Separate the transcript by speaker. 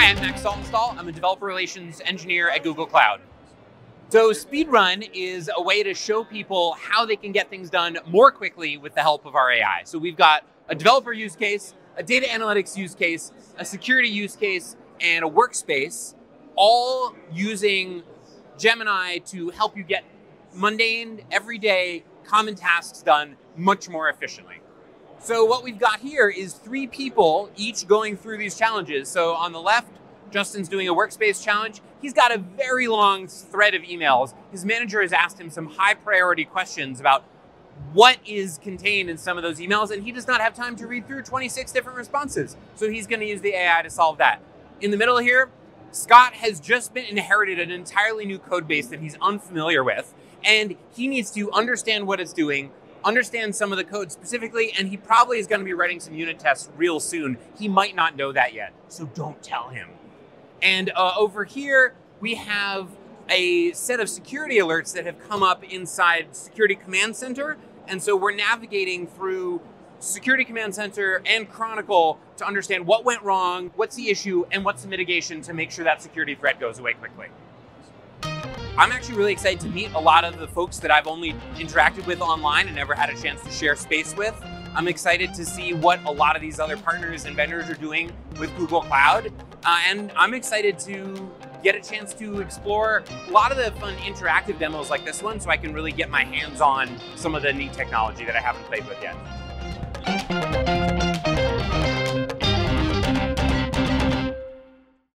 Speaker 1: Hi, I'm Max Saltonstall. I'm a developer relations engineer at Google Cloud. So Speedrun is a way to show people how they can get things done more quickly with the help of our AI. So we've got a developer use case, a data analytics use case, a security use case, and a workspace, all using Gemini to help you get mundane, everyday, common tasks done much more efficiently. So what we've got here is three people each going through these challenges. So on the left, Justin's doing a workspace challenge. He's got a very long thread of emails. His manager has asked him some high priority questions about what is contained in some of those emails, and he does not have time to read through 26 different responses. So he's going to use the AI to solve that. In the middle here, Scott has just been inherited an entirely new code base that he's unfamiliar with, and he needs to understand what it's doing, understand some of the code specifically, and he probably is going to be writing some unit tests real soon. He might not know that yet, so don't tell him. And uh, over here, we have a set of security alerts that have come up inside Security Command Center. And so we're navigating through Security Command Center and Chronicle to understand what went wrong, what's the issue, and what's the mitigation to make sure that security threat goes away quickly. I'm actually really excited to meet a lot of the folks that I've only interacted with online and never had a chance to share space with. I'm excited to see what a lot of these other partners and vendors are doing with Google Cloud. Uh, and I'm excited to get a chance to explore a lot of the fun interactive demos like this one so I can really get my hands on some of the neat technology that I haven't played with yet.